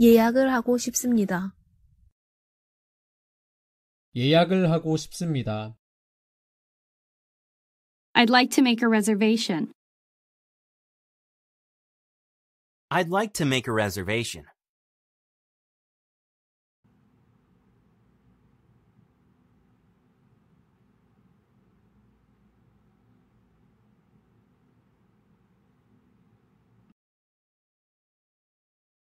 예약을 하고 싶습니다. 예약을 하고 싶습니다. I'd like to make a reservation. I'd like to make a reservation.